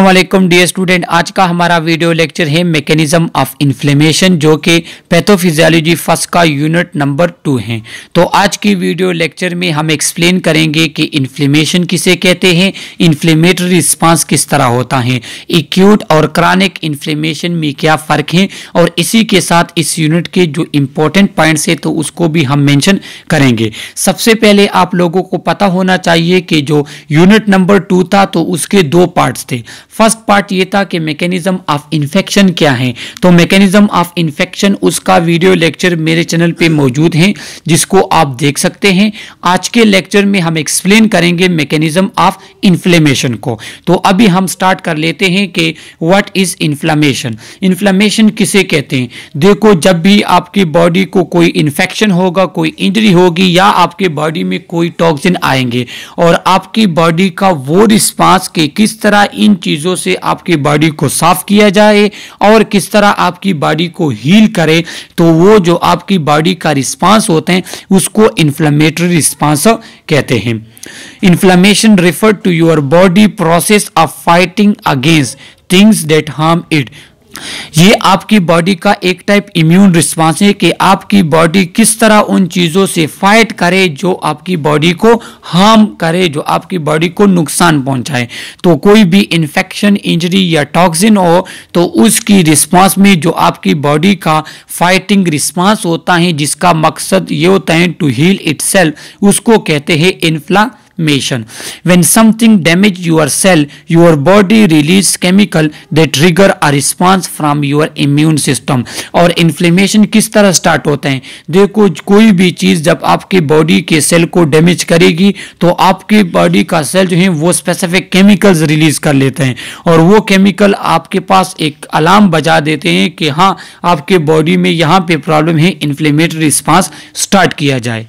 वालेकुम dear student आज का हमारा वीडियो लेक्चर है मैकेनिज्म ऑफ़ इन्फ्लेमेशन जो कि पैथोफिजियोलॉजी फ़र्स्ट का यूनिट नंबर टू है। तो आज की वीडियो लेक्चर में हम एक्सप्लेन करेंगे कि इन्फ्लेमेशन किसे कहते हैं इन्फ्लेमेटरी रिस्पांस किस तरह होता है एक्यूट और क्रॉनिक इन्फ्लेमेशन में क्या फ़र्क है, और इसी के साथ इस यूनिट के जो इम्पोर्टेंट पॉइंट्स है तो उसको भी हम मैंशन करेंगे। सबसे पहले आप लोगों को पता होना चाहिए कि जो यूनिट नंबर टू था तो उसके दो पार्ट्स थे। फ़र्स्ट पार्ट ये था कि मैकेनिज्म ऑफ़ इन्फेक्शन क्या है? तो मैकेनिज्म ऑफ़ इन्फेक्शन उसका वीडियो लेक्चर मेरे चैनल पे मौजूद है, जिसको आप देख सकते हैं। आज के लेक्चर में हम एक्सप्लेन करेंगे मैकेनिज्म ऑफ़ इन्फ्लेमेशन को। तो अभी हम स्टार्ट कर लेते हैं कि व्हाट इज़ इन्फ्लामेशन इन्फ्लामेशन किसे कहते हैं? देखो, जब भी आपकी बॉडी को कोई इन्फेक्शन होगा, कोई इंजरी होगी, या आपके बॉडी में कोई टॉक्सिन आएँगे, और आपकी बॉडी का वो रिस्पांस के किस तरह इन चीज़ों चीज़ों से आपकी बॉडी को साफ़ किया जाए और किस तरह आपकी बॉडी को हील करे तो वो जो आपकी बॉडी का रिस्पांस होते हैं, उसको इन्फ्लामेटरी रिस्पांस कहते हैं। Inflammation refer to your body process of fighting against things that harm it ये आपकी बॉडी का एक टाइप इम्यून रिस्पांस है कि आपकी बॉडी किस तरह उन चीज़ों से फाइट करे जो आपकी बॉडी को हार्म करे, जो आपकी बॉडी को नुकसान पहुँचाए। तो कोई भी इन्फेक्शन इंजरी या टॉक्सिन हो तो उसकी रिस्पांस में जो आपकी बॉडी का फाइटिंग रिस्पांस होता है, जिसका मकसद ये होता है टू हील इट उसको कहते हैं infla inflammation when something damage your cell, your body release chemical that trigger a response from your immune system. और इन्फ्लेमेशन किस तरह स्टार्ट होते हैं? देखो, कोई भी चीज़ जब आपके बॉडी के सेल को डैमेज करेगी तो आपकी बॉडी का सेल जो है, वो स्पेसिफिक केमिकल्स रिलीज़ कर लेते हैं। और वो केमिकल आपके पास एक अलार्म बजा देते हैं कि हाँ आपके बॉडी में यहाँ पे प्रॉब्लम है इन्फ्लेमेटरी रिस्पांस स्टार्ट किया जाए।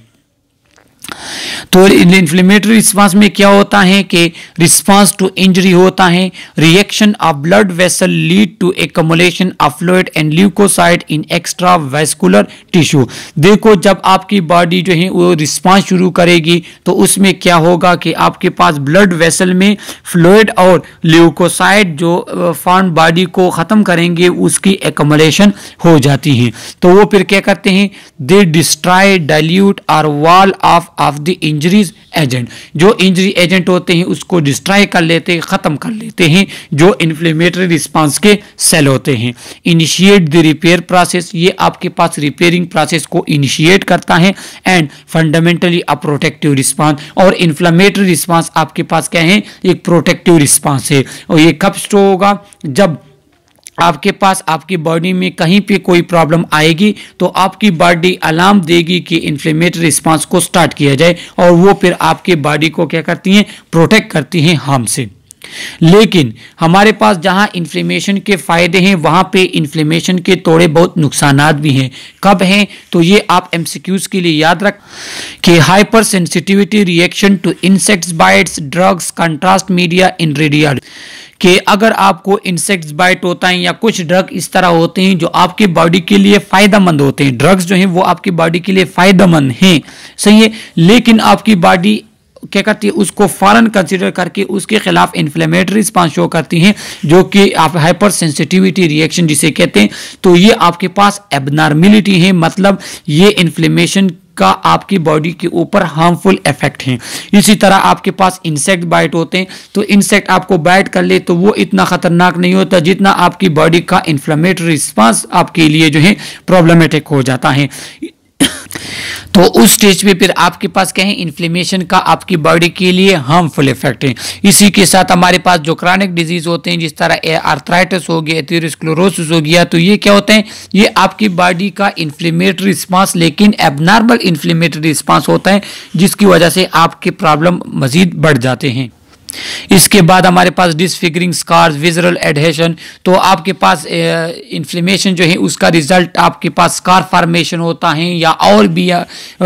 तो इन्फ्लेमेटरी रिस्पांस में क्या होता है कि रिस्पांस टू इंजरी होता है reaction of blood vessel lead to accumulation of fluid and leukocyte in extravascular tissue देखो, जब आपकी बॉडी जो है, वो रिस्पांस शुरू करेगी तो उसमें क्या होगा कि आपके पास ब्लड वेसल में फ्लूइड और ल्यूकोसाइड जो फॉर्म बॉडी को ख़त्म करेंगे, उसकी एकमुलेशन हो जाती है। तो वो फिर क्या करते हैं? They destroy dilute or wall off off the injuries agent जो इंजरी एजेंट होते हैं, उसको डिस्ट्रॉय कर लेते हैं, ख़त्म कर लेते हैं। जो इन्फ्लेमेटरी रिस्पांस के सेल होते हैं। इनिशिएट द रिपेयर प्रोसेस ये आपके पास रिपेयरिंग प्रोसेस को इनिशिएट करता है। And fundamentally a protective response और इन्फ्लामेटरी रिस्पांस आपके पास क्या है? एक प्रोटेक्टिव रिस्पांस है। और ये कब स्टो होगा? जब आपके पास आपकी बॉडी में कहीं पे कोई प्रॉब्लम आएगी तो आपकी बॉडी अलार्म देगी कि इन्फ्लेमेटरी रिस्पांस को स्टार्ट किया जाए और वो फिर आपके बॉडी को क्या करती हैं प्रोटेक्ट करती हैं हार्म से। लेकिन हमारे पास जहाँ इन्फ्लेमेशन के फ़ायदे हैं, वहाँ पे इन्फ्लेमेशन के थोड़े बहुत नुकसान भी हैं। कब हैं तो ये आप एमसीक्यूज के लिए याद रख कि hypersensitivity reaction to insects bites drugs contrast media in radial कि अगर आपको इंसेक्ट्स बाइट होता है या कुछ ड्रग इस तरह होते हैं जो आपकी बॉडी के लिए फ़ायदेमंद होते हैं। ड्रग्स जो हैं वो आपकी बॉडी के लिए फ़ायदेमंद हैं। सही है? लेकिन आपकी बॉडी क्या करती है? उसको फॉरन कंसिडर करके उसके खिलाफ इन्फ्लेमेटरी रिस्पांस शो करती हैं, जो कि आप हाइपर सेंसिटिविटी रिएक्शन जिसे कहते हैं। तो ये आपके पास एबनॉर्मिलिटी है। मतलब ये इन्फ्लेमेशन का आपकी बॉडी के ऊपर हार्मफुल इफ़ेक्ट है। इसी तरह आपके पास इंसेक्ट बाइट होते हैं तो इंसेक्ट आपको बाइट कर ले तो वो इतना ख़तरनाक नहीं होता जितना आपकी बॉडी का इंफ्लामेटरी रिस्पांस आपके लिए जो है प्रॉब्लमेटिक हो जाता है। तो उस स्टेज पे फिर आपके पास क्या है? इन्फ्लेमेशन का आपकी बॉडी के लिए हार्मफुल इफ़ेक्ट है। इसी के साथ हमारे पास जो क्रॉनिक डिज़ीज़ होते हैं, जिस तरह आर्थराइटिस हो गया एथेरोस्क्लोरोसिस हो गया तो ये क्या होते हैं? ये आपकी बॉडी का इन्फ्लेमेटरी रिस्पांस लेकिन एबनॉर्मल इन्फ्लेमेटरी रिस्पांस होता है, जिसकी वजह से आपके प्रॉब्लम मजीद बढ़ जाते हैं। इसके बाद हमारे पास डिसफिगरिंग स्कार्स विजरल एडहेशन तो आपके पास इन्फ्लेमेशन जो है, उसका रिज़ल्ट आपके पास स्कार फॉर्मेशन होता है या और भी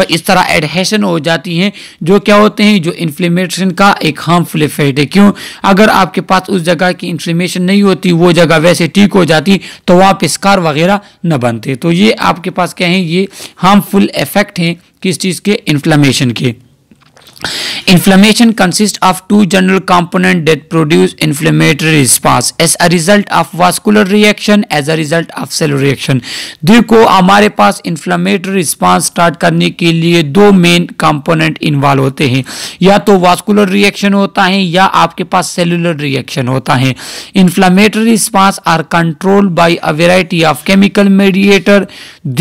इस तरह एडहेशन हो जाती हैं, जो क्या होते हैं, जो इन्फ्लेमेशन का एक हार्मफुल इफ़ेक्ट है। क्यों? अगर आपके पास उस जगह की इन्फ्लेमेशन नहीं होती, वो जगह वैसे ठीक हो जाती तो वहाँ पे स्कार वगैरह न बनते। तो ये आपके पास क्या है, ये हार्मफुल इफ़ेक्ट हैं किस चीज़ के? इन्फ्लेमेशन के। Inflammation consists of two general components that produce inflammatory response as a result of vascular reaction as a result of cell reaction. देखो हमारे पास inflammatory response start करने के लिए दो main component involve होते हैं या तो vascular reaction होता है या आपके पास cellular reaction होता है inflammatory response are controlled by a variety of chemical mediator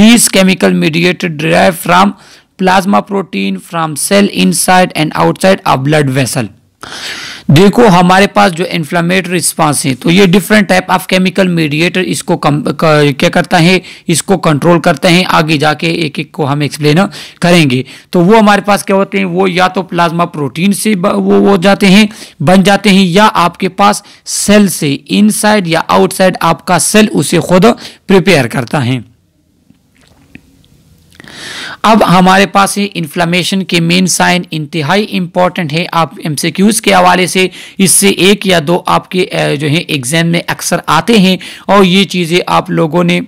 these chemical mediator derive from plasma protein from cell inside and outside a blood vessel. देखो, हमारे पास जो इन्फ्लामेटरी रिस्पांस है तो ये different type of chemical mediator इसको कम क्या करता है? इसको कंट्रोल करते हैं। आगे जाके एक एक को हम एक्सप्लेन करेंगे। तो वो हमारे पास क्या होते हैं? वो या तो प्लाज्मा प्रोटीन से वो हो जाते हैं, बन जाते हैं, या आपके पास सेल से इनसाइड या आउटसाइड आपका सेल उसे खुद प्रिपेयर करता है। अब हमारे पास इन्फ्लामेशन के मेन साइन इंतहाई इंपॉर्टेंट है। आप एमसीक्यूज के हवाले से इससे एक या दो आपके जो है एग्ज़ाम में अक्सर आते हैं और ये चीज़ें आप लोगों ने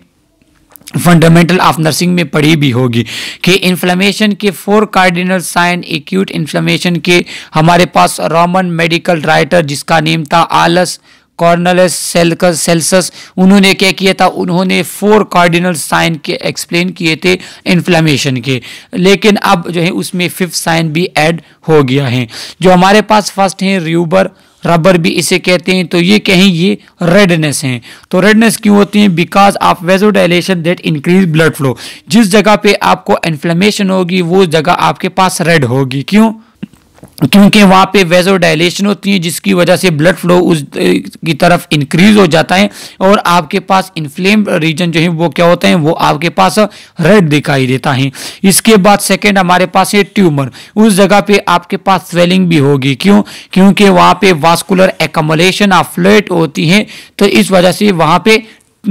फंडामेंटल ऑफ़ नर्सिंग में पढ़ी भी होगी कि इन्फ्लेमेशन के four cardinal sign acute inflammation के हमारे पास रोमन मेडिकल राइटर जिसका नेम था आलस कॉर्नलस सेल्कस सेल्सस उन्होंने क्या किया था? उन्होंने फोर कार्डिनल साइन के एक्सप्लेन किए थे इन्फ्लेमेशन के। लेकिन अब जो है, उसमें फिफ्थ साइन भी ऐड हो गया है। जो हमारे पास फ़र्स्ट है र्यूबर रबर भी इसे कहते हैं। तो ये कहें, ये रेडनेस हैं। तो रेडनेस क्यों होती है? Because of vasodilation that increase blood flow जिस जगह पे आपको इन्फ्लेमेशन होगी, वो जगह आपके पास रेड होगी। क्यों? क्योंकि वहाँ पे वेजो डायलेशन होती है, जिसकी वजह से ब्लड फ्लो उस की तरफ़ इंक्रीज हो जाता है और आपके पास इन्फ्लेम रीजन जो है, वो क्या होता है, वो आपके पास रेड दिखाई देता है। इसके बाद सेकेंड हमारे पास है ट्यूमर उस जगह पे आपके पास स्वेलिंग भी होगी। क्यों? क्योंकि वहाँ पे वास्कुलर एकमोलेशन ऑफ़ फ्लूड होती है तो इस वजह से वहाँ पे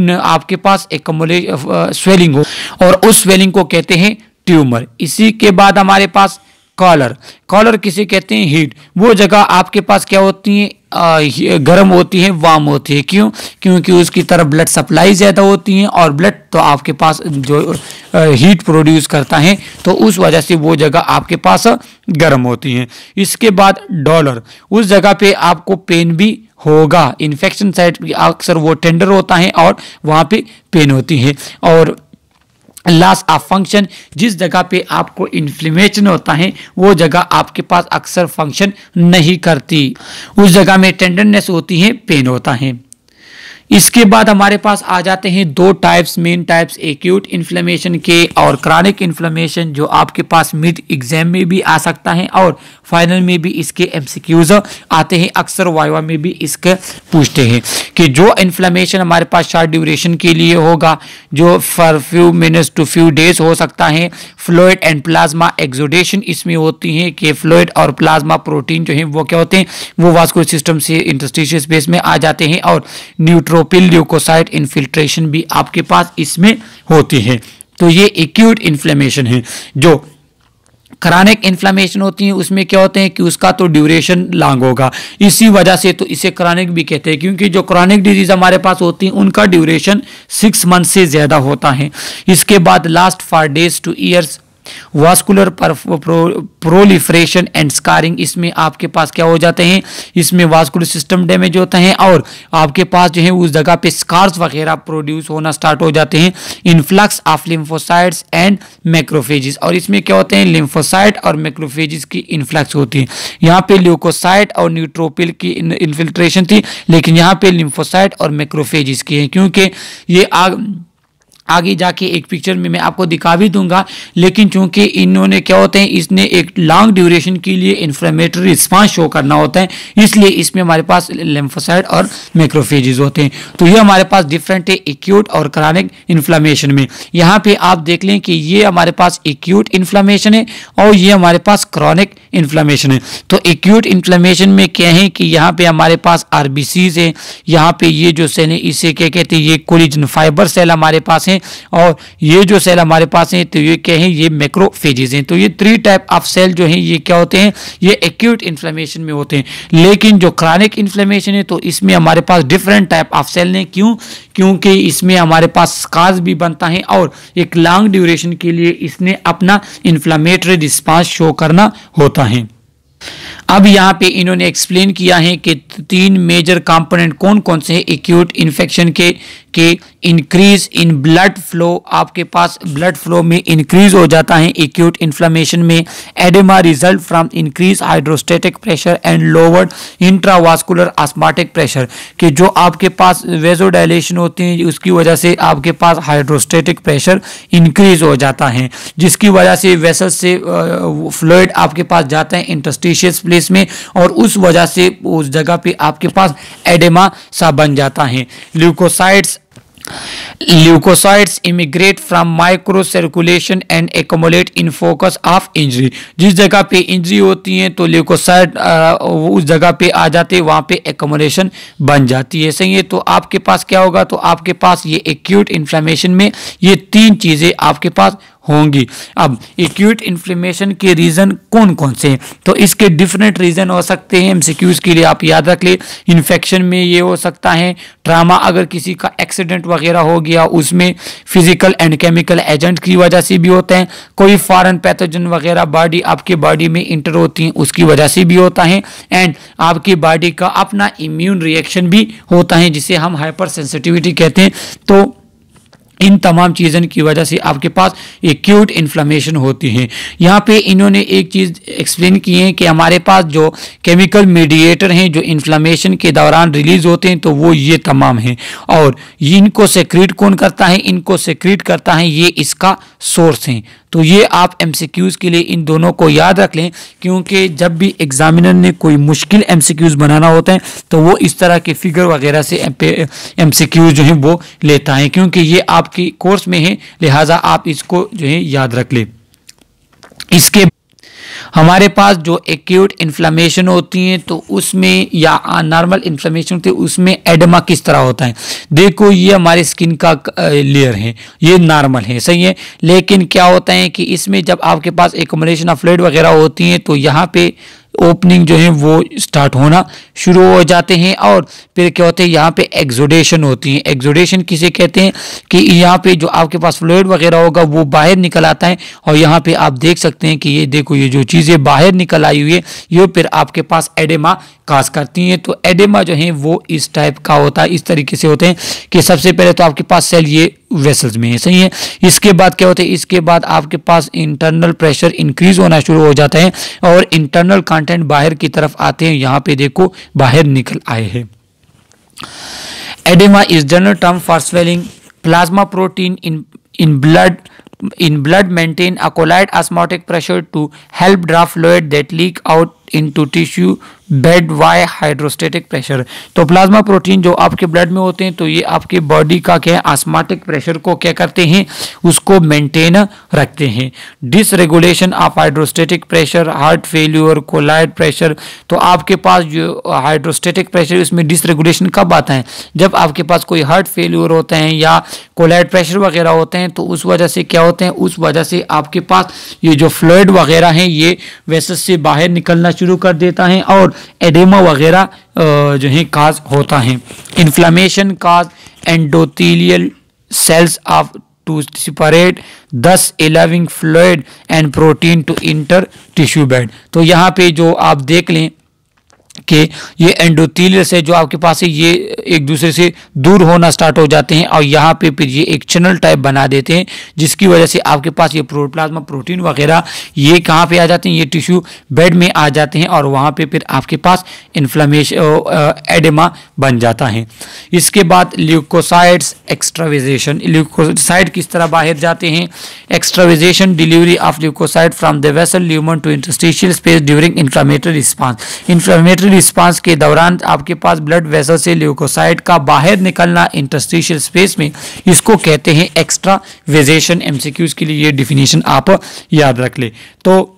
आपके पास एकमोले स्वेलिंग हो। और उस स्वेलिंग को कहते हैं ट्यूमर इसी के बाद हमारे पास कॉलर। कॉलर किसे कहते हैं? हीट। वो जगह आपके पास क्या होती है? गर्म होती है, वार्म होती है। क्यों? क्योंकि उसकी तरफ़ ब्लड सप्लाई ज़्यादा होती है और ब्लड तो आपके पास जो हीट प्रोड्यूस करता है तो उस वजह से वो जगह आपके पास गर्म होती है। इसके बाद डॉलर। उस जगह पे आपको पेन भी होगा। इन्फेक्शन साइड अक्सर वो टेंडर होता है और वहाँ पे पेन होती है। और लॉस ऑफ़ फ़ंक्शन जिस जगह पे आपको इन्फ्लेमेशन होता है, वो जगह आपके पास अक्सर फ़ंक्शन नहीं करती। उस जगह में टेंडरनेस होती है पेन होता है। इसके बाद हमारे पास आ जाते हैं दो types main types acute inflammation के और क्रॉनिक इन्फ्लेमेशन जो आपके पास मिड एग्ज़ाम में भी आ सकता है और फाइनल में भी इसके एमसीक्यूज आते हैं। अक्सर वाइवा में भी इसके पूछते हैं कि जो इन्फ्लेमेशन हमारे पास शॉर्ट ड्यूरेशन के लिए होगा, जो for few minutes to few days हो सकता है। फ्लोइड एंड प्लाज्मा एक्जोडेशन इसमें होती है कि फ्लोइड और प्लाज्मा प्रोटीन जो है वो क्या होते हैं? वो वास्कुलर सिस्टम से इंटरस्टिशियल स्पेस में आ जाते हैं और न्यूट्रोपिल ल्यूकोसाइट इन्फिल्ट्रेशन भी आपके पास इसमें होती है। तो ये एक्यूट इन्फ्लेमेशन है, जो क्रॉनिक इन्फ्लामेशन होती है, उसमें क्या होते हैं कि उसका तो ड्यूरेशन लॉन्ग होगा। इसी वजह से तो इसे क्रॉनिक भी कहते हैं, क्योंकि जो क्रॉनिक डिज़ीज़ हमारे पास होती है, उनका ड्यूरेशन सिक्स मंथ से ज़्यादा होता है। इसके बाद last for days to years vascular proliferation and scarring इसमें आपके पास क्या हो जाते हैं? इसमें वास्कुलर सिस्टम डैमेज होता है और आपके पास जो है, उस जगह पे स्कार्स वगैरह प्रोड्यूस होना स्टार्ट हो जाते हैं। Influx of lymphocytes and macrophages और इसमें क्या होते हैं? लिम्फोसाइट और मैक्रोफेजिस की इन्फ्लक्स होती है। यहाँ पे ल्यूकोसाइट और न्यूट्रोपिल की इन्फिल्ट्रेशन थी, लेकिन यहाँ पे लिम्फोसाइट और मैक्रोफेजिस की है, क्योंकि ये आग आगे जाके एक पिक्चर में मैं आपको दिखा भी दूँगा। लेकिन चूँकि इन्होंने क्या होते हैं, इसने एक लॉन्ग ड्यूरेशन के लिए इन्फ्लेमेटरी रिस्पांस शो करना होता है, इसलिए इसमें हमारे पास लेम्फोसाइड और मैक्रोफेजेस होते हैं। तो ये हमारे पास डिफरेंट है एक्यूट और क्रॉनिक इन्फ्लामेशन में। यहाँ पे आप देख लें कि ये हमारे पास एक्यूट इन्फ्लामेशन है और ये हमारे पास क्रॉनिक इन्फ्लामेशन है। तो एक्यूट इन्फ्लामेशन में क्या है कि यहाँ पे हमारे पास आर है। यहाँ पे ये जो सेल है, इसे क्या कहते हैं, ये कोलिजन फाइबर सेल हमारे पास है। हैं और ये जो सेल हमारे पास हैं तो ये क्या है? ये मैक्रोफेजेस हैं। तो ये थ्री टाइप ऑफ़ सेल जो हैं, ये क्या होते हैं? ये एक्यूट इन्फ्लेमेशन में होते हैं। लेकिन जो क्रॉनिक इन्फ्लेमेशन है तो इसमें हमारे पास डिफरेंट टाइप ऑफ़ सेल हैं। क्यों? क्योंकि इसमें हमारे पास स्कार्स भी बनता है और एक लॉन्ग ड्यूरेशन के लिए इसने अपना इन्फ्लामेटरी रिस्पांस शो करना होता है। अब यहाँ पे इन्होंने एक्सप्लेन किया है कि तीन मेजर कंपोनेंट कौन कौन से हैं एक्यूट इन्फेक्शन के के इंक्रीज इन ब्लड फ्लो आपके पास ब्लड फ्लो में इंक्रीज हो जाता है एक्यूट इन्फ्लामेशन में। Oedema result from increase hydrostatic pressure and lowered intravascular osmotic pressure कि जो आपके पास वेजोडाइलेशन होती है, उसकी वजह से आपके पास हाइड्रोस्टेटिक प्रेशर इंक्रीज हो जाता है, जिसकी वजह से वेसल से फ्लूड आपके पास जाता है इंटस्टिशियस में और उस वजह से उस जगह पे आपके पास एडेमा सा बन जाता है। Leukocytes leukocytes immigrate from microcirculation and accumulate in focus of injury जिस जगह पे इंजरी होती है तो ल्यूकोसाइड उस जगह पे आ जाते हैं, वहाँ पे एकोमोलेशन बन जाती है। सही है? तो आपके पास क्या होगा? तो आपके पास ये एक्यूट इन्फ्लेमेशन में ये तीन चीज़ें आपके पास होंगी। अब एक्यूट इन्फ्लेमेशन के रीज़न कौन कौन से हैं? तो इसके डिफरेंट रीज़न हो सकते हैं। एमसीक्यूज़ के लिए आप याद रख ले। इन्फेक्शन में ये हो सकता है। ट्रामा अगर किसी का एक्सीडेंट वगैरह हो गया, उसमें फ़िज़िकल एंड केमिकल एजेंट की वजह से भी होते हैं। कोई फॉरन पैथोजन वगैरह बॉडी आपके बॉडी में इंटर होती हैं, उसकी वजह से भी होता है। एंड आपकी बॉडी का अपना इम्यून रिएक्शन भी होता है, जिसे हम हाइपर सेंसिटिविटी कहते हैं। तो इन तमाम चीज़ों की वजह से आपके पास एक्यूट इन्फ्लामेशन होती है। यहाँ पे इन्होंने एक चीज़ एक्सप्लेन की है कि हमारे पास जो केमिकल मीडिएटर हैं, जो इन्फ्लामेशन के दौरान रिलीज़ होते हैं तो वो ये तमाम हैं। और इनको सेक्रेट कौन करता है? इनको सेक्रेट करता है ये इसका सोर्स हैं। तो ये आप एम के लिए इन दोनों को याद रख लें, क्योंकि जब भी एग्जामिनर ने कोई मुश्किल एम बनाना होता है तो वो इस तरह के फिगर वगैरह से एम जो है वो लेता है, क्योंकि ये आपकी कोर्स में है, लिहाजा आप इसको जो है याद रख लें। इसके हमारे पास जो एक्यूट इन्फ्लामेशन होती है तो उसमें या नॉर्मल इन्फ्लामेशन होती है, उसमें एडमा किस तरह होता है? देखो, ये हमारे स्किन का लेयर है। ये नॉर्मल है, सही है? लेकिन क्या होता है कि इसमें जब आपके पास एकोमोडेशन ऑफ़ फ्लड वगैरह होती है तो यहाँ पे ओपनिंग जो है वो स्टार्ट होना शुरू हो जाते हैं और फिर क्या होते हैं, यहाँ पे एक्जोडेशन होती है। एक्जोडेशन किसे कहते हैं? कि यहाँ पे जो आपके पास फ्लोइड वगैरह होगा, वो बाहर निकल आता है और यहाँ पे आप देख सकते हैं कि ये देखो, ये जो चीज़ें बाहर निकल आई हुई है, ये फिर आपके पास एडेमा काज करती हैं। तो एडेमा जो है वो इस टाइप का होता है, इस तरीके से होते हैं कि सबसे पहले तो आपके पास सेल ये वेसल्स में है। सही है? इसके बाद क्या होता है? इसके बाद आपके पास इंटरनल प्रेशर इंक्रीज होना शुरू हो जाता है और इंटरनल कंटेंट बाहर की तरफ़ आते हैं। यहाँ पे देखो, बाहर निकल आए हैं। Oedema is general term for swelling plasma protein in in blood in blood maintain a collide osmotic pressure to help draw fluid that leak into tissue bed by hydrostatic pressure तो प्लाज्मा प्रोटीन जो आपके blood में होते हैं तो ये आपके body का क्या है आसमाटिक प्रेशर को क्या करते हैं, उसको मेंटेन रखते हैं। Dysregulation of hydrostatic pressure heart failure colloid pressure तो आपके पास जो हाइड्रोस्टेटिक प्रेशर इसमें डिसरेगुलेशन कब आता है? जब आपके पास कोई हार्ट फेल्यूर होते हैं या कोलाइड प्रेशर वगैरह होते हैं तो उस वजह से क्या होते हैं? उस वजह से आपके पास ये जो फ्लूड वगैरह हैं, ये वैसे से बाहर निकलना कर देता है और एडेमा वगैरह जो है, काज होता है। Inflammation cause endothelial cells of to separate thus allowing fluid and protein to enter tissue bed तो यहाँ पे जो आप देख लें कि ये एंडोथीलियर से जो आपके पास है, ये एक दूसरे से दूर होना स्टार्ट हो जाते हैं और यहाँ पे फिर ये एक चैनल टाइप बना देते हैं, जिसकी वजह से आपके पास ये प्रोप्लाज्मा प्रोटीन वगैरह ये कहाँ पे आ जाते हैं, ये टिश्यू बेड में आ जाते हैं और वहाँ पे फिर आपके पास इन्फ्लेमेशन एडेमा बन जाता है। इसके बाद ल्यूकोसाइड्स एक्स्ट्राविजेशन ल्यूकोसाइड किस तरह बाहर जाते हैं? Extravasation delivery of leukocyte from the vessel lumen to interstitial space during inflammatory response inflammatory response के दौरान आपके पास ब्लड वेसल से ल्यूकोसाइट का बाहर निकलना इंटरस्टिशियल स्पेस में, इसको कहते हैं एक्स्ट्रा वेजेशन एमसीक्यूज के लिए ये डिफिनेशन आप याद रख ले। तो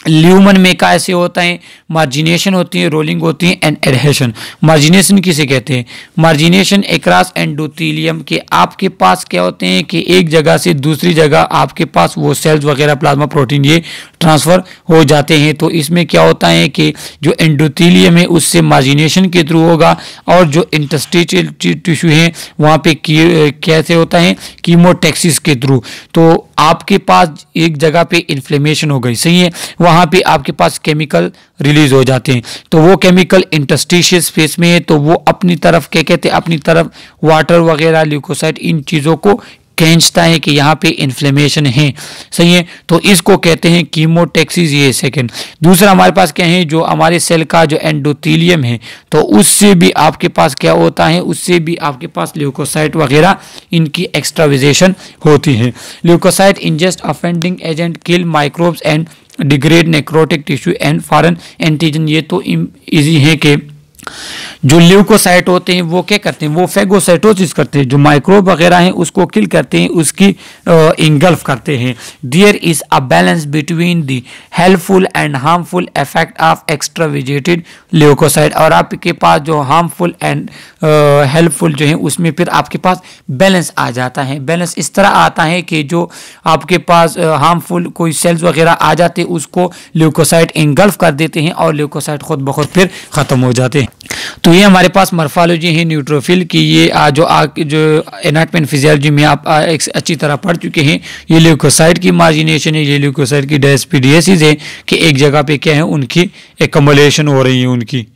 ल्यूमन में का ऐसे होता है, मार्जिनेशन होती है, रोलिंग होती है एंड एडहेशन मार्जिनेशन किसे कहते हैं? मार्जिनेशन एकरास एंडोथीलियम के आपके पास क्या होते हैं कि एक जगह से दूसरी जगह आपके पास वो सेल्स वगैरह प्लाज्मा प्रोटीन ये ट्रांसफ़र हो जाते हैं। तो इसमें क्या होता है कि जो एंडोथीलियम है, उससे मार्जिनेशन के थ्रू होगा और जो इंटस्टिशियल टिश्यू है, वहाँ पे कैसे होता है? कीमोटेक्सिस के थ्रू तो आपके पास एक जगह पे इन्फ्लेमेशन हो गई, सही है? वहाँ पे आपके पास केमिकल रिलीज़ हो जाते हैं। तो वो केमिकल इंटस्टिशियस फेस में है तो वो अपनी तरफ़, क्या कहते हैं, अपनी तरफ़ वाटर वगैरह ल्यूकोसाइट इन चीज़ों को खींचता है कि यहाँ पे इन्फ्लेमेशन है। सही है? तो इसको कहते हैं कीमोटेक्सिस ये सेकंड दूसरा हमारे पास क्या है? जो हमारे सेल का जो एंडोथीलियम है तो उससे भी आपके पास क्या होता है? उससे भी आपके पास ल्यूकोसाइट वगैरह, इनकी एक्स्ट्राविजेशन होती है। Leukocyte ingest offending agent kill microbes and degrade necrotic tissue and foreign antigen ये तो इजी है कि जो ल्यूकोसाइट होते हैं, वो क्या करते हैं? वो फेगोसाइटोसिस करते हैं। जो माइक्रोब वगैरह हैं, उसको किल करते हैं, उसकी इंगल्फ करते हैं। There is a balance between the helpful and harmful effect of extravasated leukocyte और आपके पास जो हार्मफुल एंड हेल्पफुल जो है, उसमें फिर आपके पास बैलेंस आ जाता है। बैलेंस इस तरह आता है कि जो आपके पास हार्मफुल कोई सेल्स वगैरह आ जाते हैं, उसको ल्यूकोसाइट इंगल्फ कर देते हैं और ल्यूकोसाइट खुद ब खुद फिर ख़त्म हो जाते हैं। तो ये हमारे पास मर्फालोजी है न्यूट्रोफिल की। ये आ, जो आ, जो एनाटमेंट फिजियोलॉजी में आप आ, एक अच्छी तरह पढ़ चुके हैं ये ल्यूकोसाइड की मार्जिनेशन है ये ल्यूकोसाइड की डेस्पीडियसिस है कि एक जगह पे क्या है उनकी एकमोलेशन हो रही है उनकी।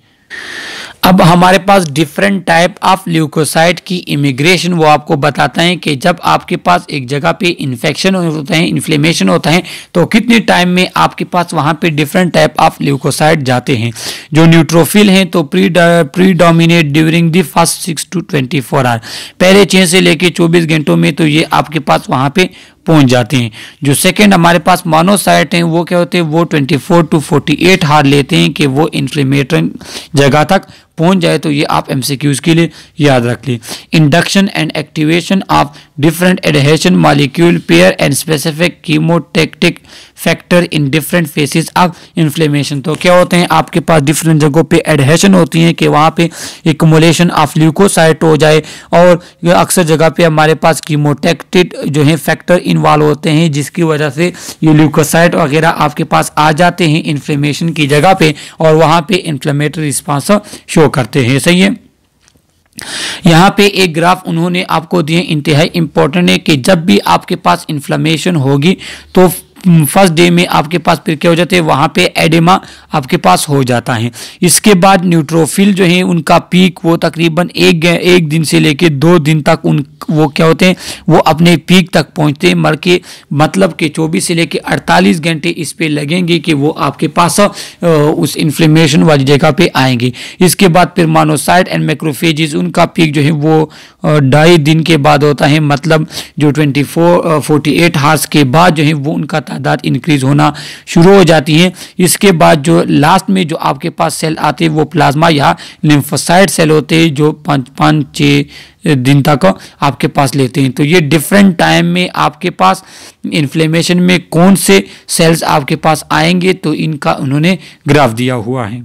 अब हमारे पास डिफरेंट टाइप ऑफ़ ल्यूकोसाइट की इमिग्रेशन वो आपको बताता है कि जब आपके पास एक जगह पे इन्फेक्शन होता है इन्फ्लेमेशन होता है तो कितने टाइम में आपके पास वहाँ पे डिफरेंट टाइप ऑफ़ ल्यूकोसाइट जाते हैं। जो न्यूट्रोफिल हैं तो pre predominate during the first six to twenty four hour पहले छः से लेके चौबीस घंटों में तो ये आपके पास वहाँ पे पहुँच जाते हैं। जो सेकंड हमारे पास मोनोसाइट हैं, वो क्या होते हैं, वो 24 टू 48 हार लेते हैं कि वो इन्फ्लेमेटरी जगह तक पहुँच जाए तो ये आप एमसीक्यूज के लिए याद रख लें। Induction and activation of different adhesion molecule pair and specific chemotactic factor in different phases of inflammation तो क्या होते हैं? आपके पास डिफरेंट जगहों पे एडहेशन होती है कि वहाँ पे एकमोलेशन ऑफ़ ल्यूकोसाइट हो जाए और अक्सर जगह पे हमारे पास कीमोटेक्टिक जो है फैक्टर इन्वॉल्व होते हैं, जिसकी वजह से ये ल्यूकोसाइट वगैरह आपके पास आ जाते हैं इन्फ्लेमेशन की जगह पे और वहाँ पे इन्फ्लेमेटरी रिस्पॉन्स शो करते हैं। सही है? यहाँ पे एक ग्राफ उन्होंने आपको दिए, इंतहाई इंपॉर्टेंट है कि जब भी आपके पास इन्फ्लेमेशन होगी तो फ़र्स्ट डे में आपके पास फिर क्या हो जाते हैं? वहाँ पे एडेमा आपके पास हो जाता है। इसके बाद न्यूट्रोफिल जो है, उनका पीक वो तकरीबन एक एक दिन से लेके दो दिन तक उन, वो क्या होते हैं? वो अपने पीक तक पहुँचते हैं। मर के मतलब कि 24 से लेके 48 घंटे इस पे लगेंगे कि वो आपके पास उस इन्फ्लेमेशन वाली जगह पे आएँगे। इसके बाद फिर मानोसाइट एंड मैक्रोफेजिस उनका पीक जो है, वो ढाई दिन के बाद होता है। मतलब जो twenty four forty eight hours के बाद जो है, वो उनका तादाद इंक्रीज होना शुरू हो जाती है। इसके बाद जो लास्ट में जो आपके पास सेल आते हैं, वो प्लाज्मा या लिम्फोसाइड सेल होते हैं, जो पाँच पाँच छः दिन तक आपके पास लेते हैं। तो ये डिफरेंट टाइम में आपके पास इन्फ्लेमेशन में कौन से सेल्स आपके पास आएँगे तो इनका उन्होंने ग्राफ दिया हुआ है।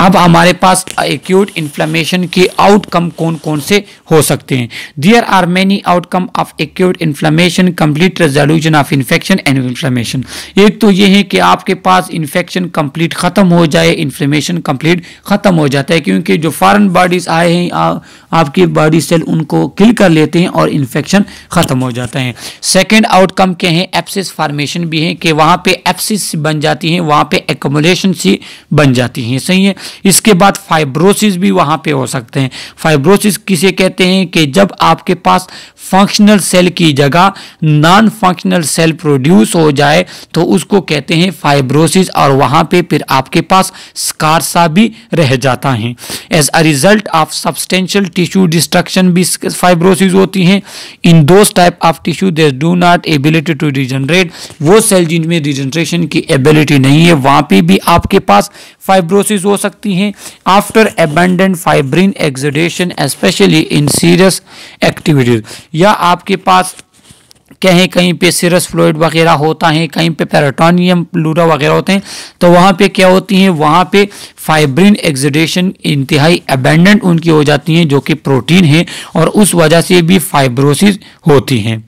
अब हमारे पास एक्यूट इन्फ्लेमेशन के आउटकम कौन कौन से हो सकते हैं? There are many outcome of acute inflammation complete resolution of infection and inflammation एक तो ये है कि आपके पास इन्फेक्शन कंप्लीट ख़त्म हो जाए इन्फ्लेमेशन कंप्लीट ख़त्म हो जाता है क्योंकि जो फॉरन बॉडीज आए हैं आ, आपकी बॉडी सेल उनको किल कर लेते हैं और इन्फेक्शन ख़त्म हो जाता है। सेकेंड आउटकम क्या है एप्सिस फार्मेशन भी है कि वहाँ पर एप्सिस बन जाती हैं वहाँ पे एकोमोलेशन सी बन जाती हैं। सही है इसके बाद फाइब्रोसिस भी वहाँ पे हो सकते हैं। फाइब्रोसिस किसे कहते हैं कि जब आपके पास फंक्शनल सेल की जगह नॉन फंक्शनल सेल प्रोड्यूस हो जाए तो उसको कहते हैं फाइब्रोसिस और वहाँ पे फिर आपके पास स्कारसा भी रह जाता है। As a result of substantial tissue destruction भी फाइब्रोसिस होती हैं। In those type of tissue there do not ability to regenerate वो सेल जिनमें रिजनरेशन की एबिलिटी नहीं है, वहाँ पे भी आपके पास फाइब्रोसिस हो सकती हैं। After abundant fibrin exudation specially in serious activities या आपके पास कहीं कहीं पे सिरस फ्लोइड वगैरह होता है, कहीं पे पेराटोनियम प्लूरा वगैरह होते हैं तो वहाँ पे क्या होती हैं? वहाँ पे फाइब्रिन एक्सोडेशन इंतहाई अबेंडेंट उनकी हो जाती हैं, जो कि प्रोटीन है, और उस वजह से भी फाइब्रोसिस होती हैं।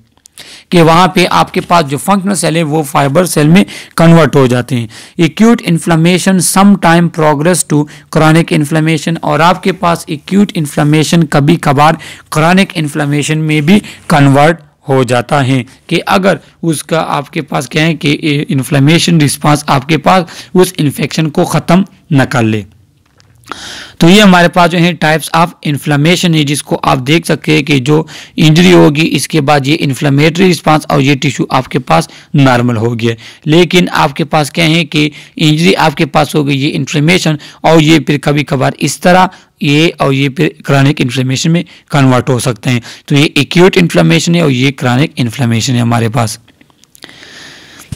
कि वहाँ पे आपके पास जो फंक्शनल सेल है, वो फाइबर सेल में कन्वर्ट हो जाते हैं। Acute inflammation some time progress to chronic inflammation और आपके पास एक्यूट इन्फ्लामेशन कभी कभार क्रॉनिक इन्फ्लामेशन में भी कन्वर्ट हो जाता है कि अगर उसका आपके पास क्या है कि इन्फ्लेमेशन रिस्पांस आपके पास उस इन्फेक्शन को ख़त्म न कर ले। तो ये हमारे पास जो है टाइप्स ऑफ़ इन्फ्लामेशन है, जिसको आप देख सकते हैं कि जो इंजरी होगी, इसके बाद ये इन्फ्लामेटरी रिस्पांस और ये टिश्यू आपके पास नॉर्मल हो गया। लेकिन आपके पास क्या है कि इंजरी आपके पास हो गई, ये इन्फ्लेमेशन और ये फिर कभी कभार इस तरह ये और ये फिर क्रॉनिक इन्फ्लेमेशन में कन्वर्ट हो सकते हैं। तो ये एक्यूट इन्फ्लामेशन है और ये क्रॉनिक इन्फ्लामेशन है हमारे पास।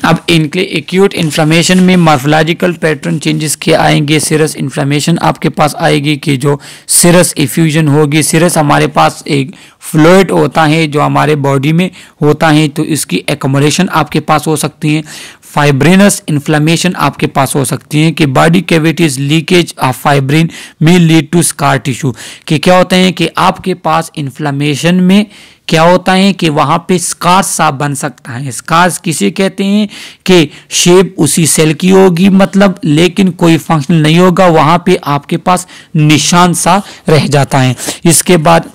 अब इनके एक्यूट इन्फ्लामेशन में मार्फोलॉजिकल पैटर्न चेंजेस के आएँगे। सिरस इन्फ्लामेशन आपके पास आएगी कि जो सिरस इफ्यूजन होगी। सिरस हमारे पास एक फ्लूड होता है जो हमारे बॉडी में होता है तो इसकी एकोमोडेशन आपके पास हो सकती है। फाइब्रेनस इन्फ्लामेशन आपके पास हो सकती है कि body cavities leakage of fibrin में लीड टू स्कार टिश्यू कि क्या होता है कि आपके पास इन्फ्लामेशन में क्या होता है कि वहाँ पे स्कार्स साफ़ बन सकता है। स्कार्स किसे कहते हैं कि शेप उसी सेल की होगी मतलब लेकिन कोई फ़ंक्शन नहीं होगा, वहाँ पे आपके पास निशान सा रह जाता है। इसके बाद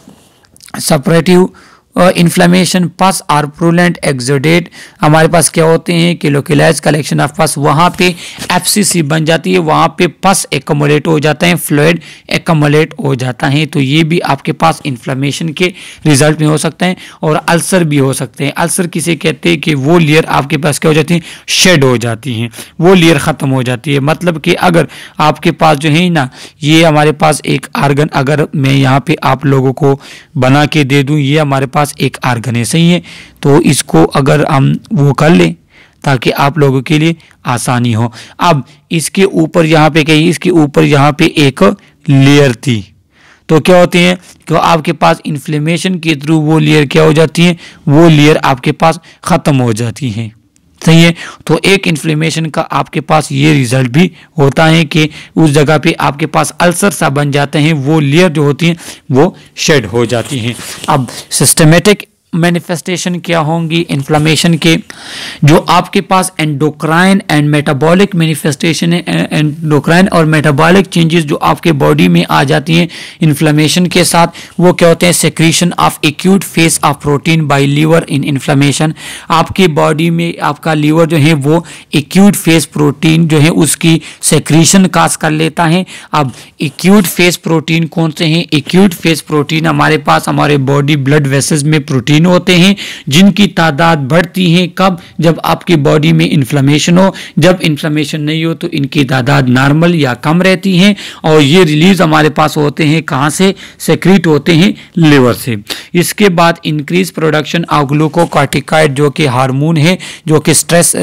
suppurative inflammation pus or purulent exudate हमारे पास क्या होते हैं? कि लोकलाइज कलेक्शन ऑफ़ पस वहाँ पे एफसीसी बन जाती है। वहाँ पे पस एकमोलेट हो जाता है फ्लूड एकमोलेट हो जाता है। तो ये भी आपके पास इन्फ्लामेशन के रिज़ल्ट में हो सकते हैं और अल्सर भी हो सकते हैं। अल्सर किसे कहते हैं कि वो लेयर आपके पास क्या हो जाती है? शेड हो जाती हैं। वो लेयर ख़त्म हो जाती है। मतलब कि अगर आपके पास जो है ना, ये हमारे पास एक आर्गन अगर मैं यहाँ पे आप लोगों को बना के दे दूँ, ये हमारे पास पास एक ही है। तो इसको अगर हम वो कर लें, ताकि आप लोगों के लिए आसानी हो। अब इसके ऊपर यहाँ पे कही इसके ऊपर यहाँ पे एक लेयर थी। तो क्या होती है कि आपके पास इन्फ्लेमेशन के थ्रू वो लेयर क्या हो जाती है, वो लेयर आपके पास ख़त्म हो जाती है। सही है तो एक इन्फ्लेमेशन का आपके पास ये रिज़ल्ट भी होता है कि उस जगह पे आपके पास अल्सर सा बन जाते हैं, वो लेयर जो होती हैं, वो शेड हो जाती हैं। अब सिस्टमेटिक मैनिफेस्टेशन क्या होंगी इन्फ्लामेशन के, जो आपके पास एंडोक्राइन एंड मेटाबॉलिक मैनिफेस्टेशन है एंडोक्राइन और मेटाबॉलिक चेंजेस जो आपके बॉडी में आ जाती हैं इन्फ्लामेशन के साथ, वो क्या होते हैं secretion of acute phase of protein by liver in inflammation आपकी बॉडी में आपका लीवर जो है, वो एक्यूट फेस प्रोटीन जो है, उसकी सेक्रीशन कास कर लेता है। अब एक्यूट फेस प्रोटीन कौन से हैं? एक्यूट फेस प्रोटीन हमारे पास, हमारे बॉडी ब्लड वेसल्स में प्रोटीन होते हैं, जिनकी तादाद बढ़ती है कब? जब आपकी बॉडी में इन्फ्लेमेशन हो। जब इन्फ्लेमेशन नहीं हो तो इनकी तादाद नॉर्मल या कम रहती है और ये रिलीज़ हमारे पास होते हैं कहाँ से? सेक्रीट होते हैं लिवर से। इसके बाद इंक्रीज प्रोडक्शन ऑफ़ ग्लूकोकार्टिकाइड जो कि हार्मोन है, जो कि स्ट्रेस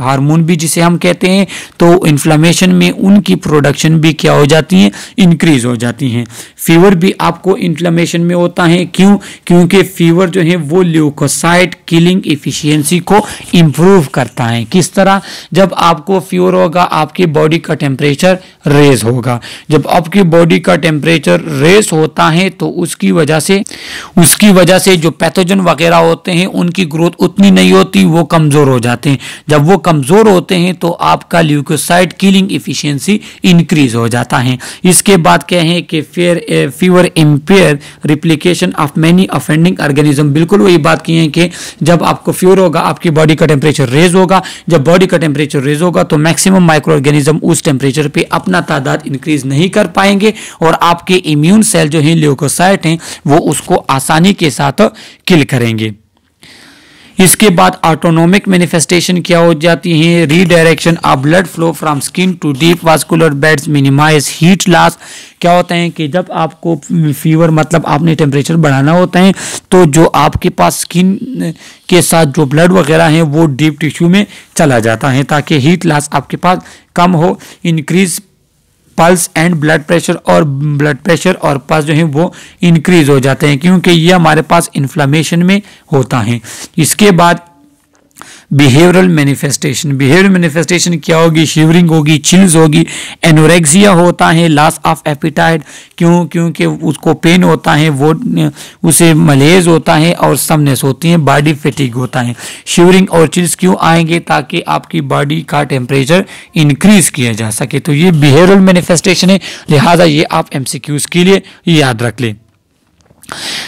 हार्मोन भी जिसे हम कहते हैं तो इन्फ्लेमेशन में उनकी प्रोडक्शन भी क्या हो जाती है? इंक्रीज हो जाती हैं। फीवर भी आपको इन्फ्लेमेशन में होता है। क्यों? क्योंकि फीवर जो है वो ल्यूकोसाइट किलिंग इफिशियंसी को इम्प्रूव करता है। किस तरह? जब आपको फीवर होगा, आपकी बॉडी का टेम्परेचर रेज होगा। जब आपकी बॉडी का टेम्परेचर रेस होता है तो उसकी वजह से, उसकी वजह से जो पैथोजन वगैरह होते हैं, उनकी ग्रोथ उतनी नहीं होती, वो कमज़ोर हो जाते हैं। जब वो कमज़ोर होते हैं तो आपका ल्यूकोसाइड किलिंग इफिशियंसी इंक्रीज हो जाता है। इसके बाद क्या है कि fair fever impair replication of many offending organism बिल्कुल वही बात की है कि जब आपको फ्यूर होगा, आपकी बॉडी का टेम्परेचर रेज होगा। जब बॉडी का टेम्परेचर रेज होगा तो मैक्सिमम माइक्रो ऑर्गेनिज्म उस टेम्परेचर पर अपना तादाद इंक्रीज नहीं कर पाएँगे और आपके इम्यून सेल जो है ल्यूकोसाइट हैं, वो उसको आसानी के साथ किल करेंगे। इसके बाद ऑटोनोमिक मैनिफेस्टेशन क्या हो जाती है? Redirection of blood flow from skin to deep vascular beds minimize heat loss क्या होता है कि जब आपको फीवर मतलब आपने टेम्परेचर बढ़ाना होता है तो जो आपके पास स्किन के साथ जो ब्लड वगैरह है, वो डीप टिश्यू में चला जाता है, ताकि हीट लॉस आपके पास कम हो increase pulse and blood pressure और ब्लड प्रेशर और पल्स जो है वो इंक्रीज हो जाते हैं, क्योंकि ये हमारे पास इन्फ्लामेशन में होता है। इसके बाद बिहेवियरल मैनिफेस्टेशन बिहेवियर मैनिफेस्टेशन क्या होगी? शिवरिंग होगी चिल्स होगी एनोरेक्सिया होता है लॉस ऑफ़ एपिटाइट क्यों, क्योंकि उसको पेन होता है, वो, उसे मलेज होता है और समनेस होती है बॉडी फिटिक होता है। शिवरिंग और चिल्स क्यों आएँगे? ताकि आपकी बॉडी का टेम्परेचर इंक्रीज किया जा सके। तो ये बिहेवियरल मैनिफेस्टेशन है। लिहाजा ये आप एम के लिए याद रख लें।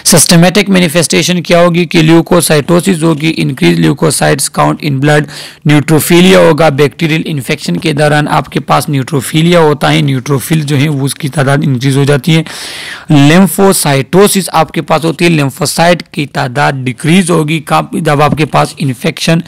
सिस्टमेटिक मैनिफेस्टेशन क्या होगी कि ल्यूकोसाइटोसिस होगी increase leukocytes count in blood neutrophilia होगा बैक्टीरियल इन्फेक्शन के दौरान आपके पास न्यूट्रोफीलिया होता है न्यूट्रोफिल जो है उसकी तादाद इंक्रीज हो जाती है। लेम्फोसाइटोसिस आपके पास होती है। लेम्फोसाइट की तादाद डिक्रीज होगी। जब आपके पास इन्फेक्शन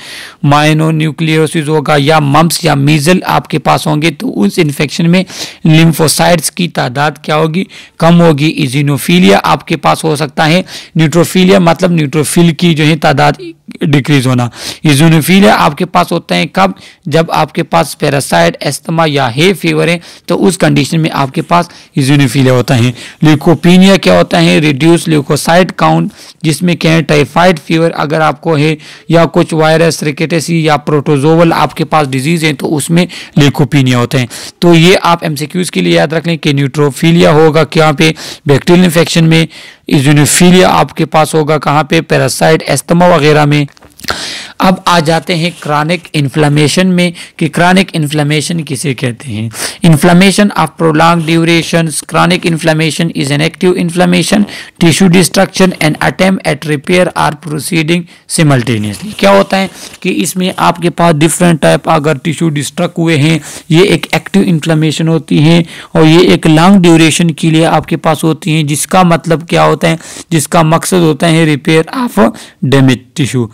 माइनोन्यूक्लियोसिस होगा या मम्स या मीजल आपके पास होंगे तो उस इन्फेक्शन में लिम्फोसाइट्स की तादाद क्या होगी? कम होगी। इजिनोफीलिया आपके पास हो सकता है। न्यूट्रोफीलिया मतलब न्यूट्रोफिल की जो है तादाद डिक्रीज होना। इजोनोफीलिया आपके पास होता है कब? जब आपके पास पैरासाइट एस्थमा या हे फीवर है तो उस कंडीशन में आपके पास इजोनोफीलिया होता है। ल्यूकोपीनिया क्या होता है? रिड्यूस ल्यूकोसाइट काउंट जिसमें क्या है? टाइफाइड फीवर अगर आपको है या कुछ वायरस रिकेटेसी या प्रोटोजोवल आपके पास डिज़ीज़ है तो उसमें ल्यूकोपीनिया होते हैं। तो ये आप एमसीक्यूज के लिए याद रख लें कि न्यूट्रोफीलिया होगा क्या पे? बैक्टीरियल इन्फेक्शन में। इजोनोफीलिया आपके पास होगा कहाँ पे? पैरासाइट एस्तमा वगैरह में। अब आ जाते हैं क्रॉनिक इन्फ्लेमेशन में, कि क्रॉनिक इन्फ्लामेशन किसे कहते हैं? Inflammation of prolong duration chronic inflammation is an active inflammation tissue destruction and attempt at repair are proceeding simultaneously क्या होता है कि इसमें आपके पास डिफरेंट टाइप अगर टिश्यू डिस्ट्रक्ट हुए हैं, ये एक एक्टिव इन्फ्लेमेशन होती है और ये एक लॉन्ग ड्यूरेशन के लिए आपके पास होती हैं, जिसका मतलब क्या होता है? जिसका मकसद होता है repair of damage tissue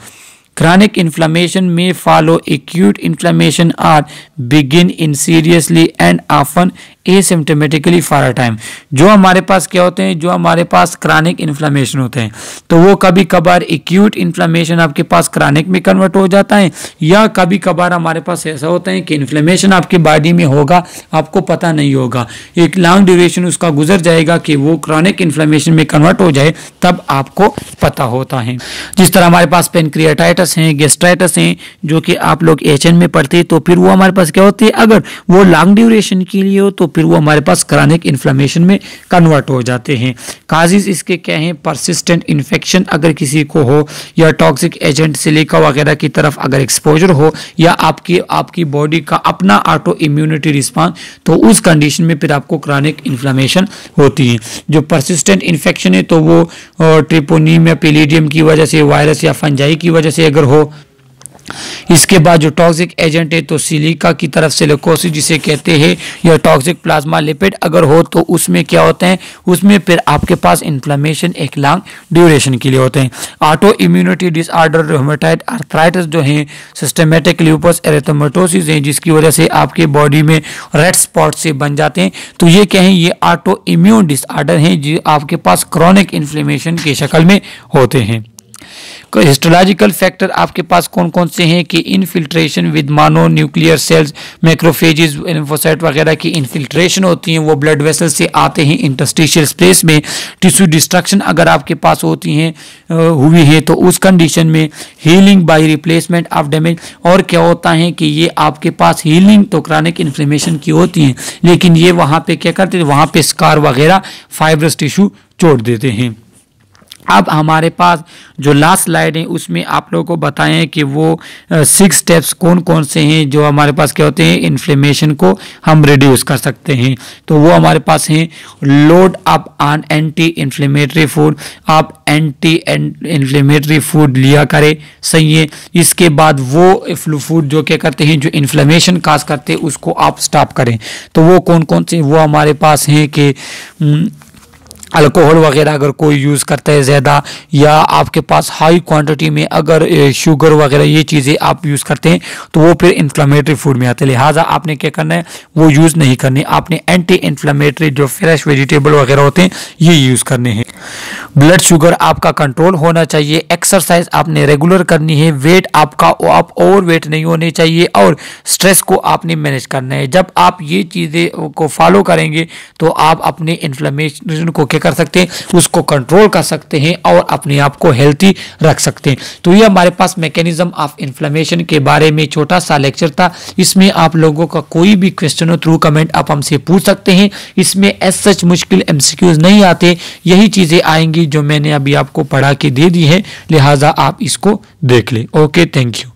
Chronic inflammation may follow. Acute inflammation or begin insidiously and often asymptomatically for a time जो हमारे पास क्या होते हैं? जो हमारे पास क्रॉनिक इन्फ्लामेशन होते हैं। तो वो कभी कभार एक्यूट इन्फ्लामेशन आपके पास क्रॉनिक में कन्वर्ट हो जाता है, या कभी कभार हमारे पास ऐसा होता है कि इन्फ्लेमेशन आपके बॉडी में होगा, आपको पता नहीं होगा। एक लॉन्ग ड्यूरेशन उसका गुजर जाएगा कि वो क्रॉनिक इन्फ्लेमेशन में कन्वर्ट हो जाए, तब आपको पता होता है। जिस तरह हमारे पास पेनक्रियाटाइटस हैं गेस्ट्राइटस हैं, जो कि आप लोग एच में पढ़ते हैं तो फिर वो हमारे पास क्या होती है? अगर वो लॉन्ग ड्यूरेशन के लिए हो तो फिर वो हमारे पास क्रॉनिक इन्फ्लेमेशन में कन्वर्ट हो जाते हैं। काजिज इसके क्या हैं? परसिस्टेंट इन्फेक्शन अगर किसी को हो, या टॉक्सिक एजेंट सिलिका वगैरह की तरफ़ अगर एक्सपोजर हो, या आपकी आपकी बॉडी का अपना ऑटो इम्यूनिटी रिस्पॉन्स तो उस कंडीशन में फिर आपको क्रॉनिक इन्फ्लेमेशन होती है। जो परसिस्टेंट इन्फेक्शन है तो वो ट्रिपोनीमिया पिलीडियम की वजह से वायरस या फंजाई की वजह से अगर हो इसके बाद जो टॉक्सिक एजेंट है तो सिलिका की तरफ़ से लिकोसिस जिसे कहते हैं, या टॉक्सिक प्लाज्मा लिपिड अगर हो तो उसमें क्या होते हैं? उसमें फिर आपके पास इन्फ्लामेशन एक लॉन्ग ड्यूरेशन के लिए होते हैं। Auto immunity disorder rheumatoid arthritis जो है सिस्टमेटिक ल्यूपस एरेथोमेटोसिस हैं, जिसकी वजह से आपके बॉडी में रेड स्पॉट से बन जाते हैं। तो ये क्या है? ये ऑटो इम्यून डिसऑर्डर हैं, जो आपके पास क्रॉनिक इन्फ्लेमेशन की शक्ल में होते हैं। हिस्टोलॉजिकल फैक्टर आपके पास कौन कौन से हैं कि infiltration with mononuclear cells macrophages lymphocyte वगैरह की इनफिल्ट्रेशन होती हैं, वो ब्लड वेसल से आते हैं इंटरस्टिशियल स्पेस में टिश्यू डिस्ट्रक्शन अगर आपके पास होती हैं हुई है तो उस कंडीशन में healing by replacement of damage और क्या होता है कि ये आपके पास हीलिंग तो क्रॉनिक इन्फ्लेमेशन की होती हैं, लेकिन ये वहाँ पे क्या करते हैं, वहाँ पे स्कार वगैरह फाइब्रस टिश्यू छोड़ देते हैं। अब हमारे पास जो लास्ट स्लाइड है, उसमें आप लोगों को बताएँ कि वो सिक्स स्टेप्स कौन कौन से हैं जो हमारे पास क्या होते हैं? इन्फ्लेमेशन को हम रिड्यूस कर सकते हैं। तो वो हमारे पास हैं load up on anti inflammatory food आप एंटी इन्फ्लेमेटरी फ़ूड लिया करें, सही है। इसके बाद वो फ़ूड जो क्या करते हैं, जो इन्फ्लेमेशन काज करते हैं, उसको आप स्टॉप करें। तो वो कौन कौन से, वो हमारे पास हैं कि अल्कोहल वगैरह अगर कोई यूज़ करता है ज़्यादा, या आपके पास हाई क्वांटिटी में अगर शुगर वगैरह ये चीज़ें आप यूज़ करते हैं तो वो फिर इन्फ्लामेटरी फ़ूड में आते हैं। लिहाजा आपने क्या करना है, वो यूज़ नहीं करने। आपने एंटी इन्फ्लामेटरी जो फ्रेश वेजिटेबल वगैरह होते हैं, ये यूज़ करने हैं। ब्लड शुगर आपका कंट्रोल होना चाहिए। एक्सरसाइज आपने रेगुलर करनी है। वेट आपका, आप ओवर वेट नहीं होने चाहिए और स्ट्रेस को आपने मैनेज करना है। जब आप ये चीज़ें को फॉलो करेंगे तो आप अपने इन्फ्लामेशन को क्या कर सकते हैं, उसको कंट्रोल कर सकते हैं और अपने आप को हेल्थी रख सकते हैं। तो ये हमारे पास मैकेनिज्म ऑफ़ इन्फ्लेमेशन के बारे में छोटा सा लेक्चर था। इसमें आप लोगों का कोई भी क्वेश्चन हो थ्रू कमेंट आप हमसे पूछ सकते हैं। इसमें एज सच मुश्किल एमसीक्यूज नहीं आते। यही चीज़ें आएँगी जो मैंने अभी आपको पढ़ा के दे दी है। लिहाजा आप इसको देख लें। Okay thank you